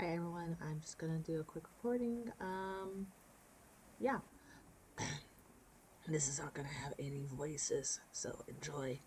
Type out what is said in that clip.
Hi everyone, I'm just gonna do a quick recording. Um, yeah. this is not gonna have any voices, so enjoy.